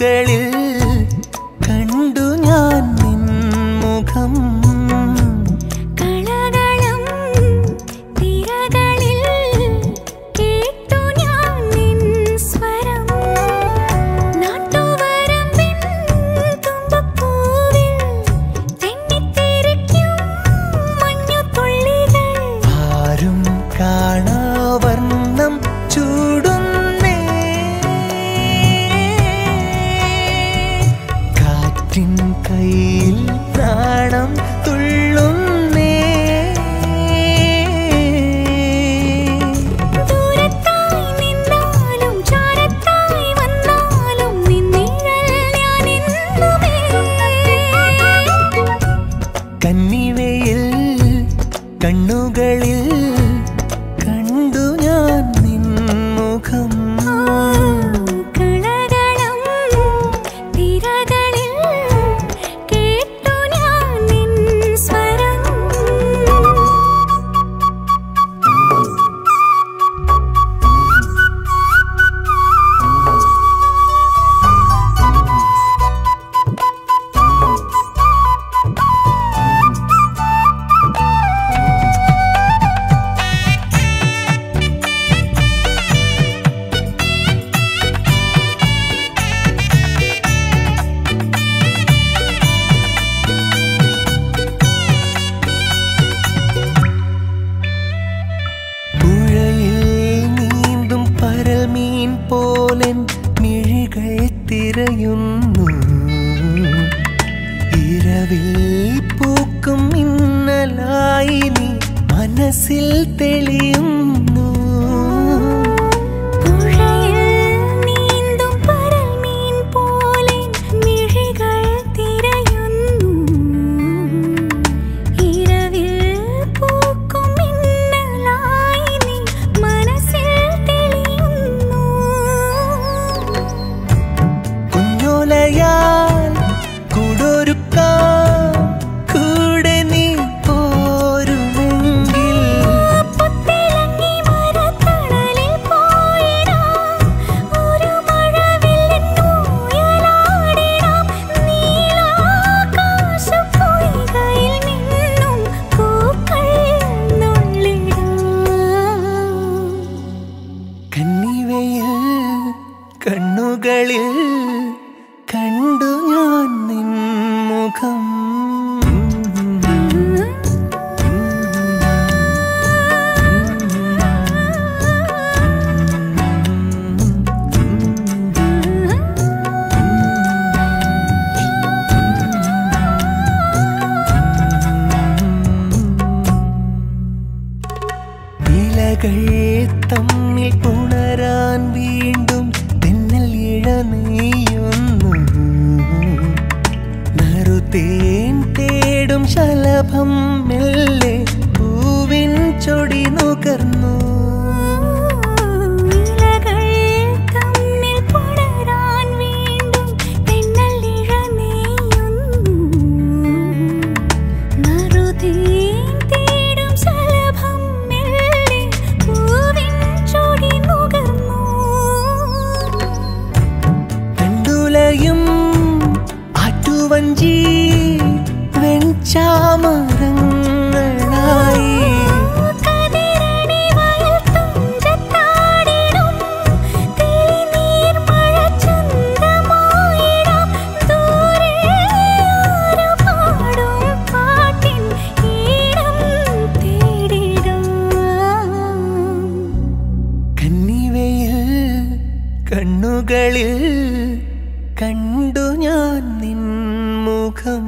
കണ്ണുകളിൽ നിറയുന്നു ഇരവിൽ പൂക്കും ഇന്നലായി മനസ്സിൽ തെളിയുന്നു. കണ്ണുകളിൽ കണ്ടു ഞാൻ നിൻ മുഖം. തമ്മിൽ പുണരാൻ വീണ്ടും നീയുന്നു നറുത്തേൻ തേടും ശലഭം കണ്ണിവയിൽ കണ്ണുകളിൽ കണ്ടു ഞാൻ നിൻ മുഖം.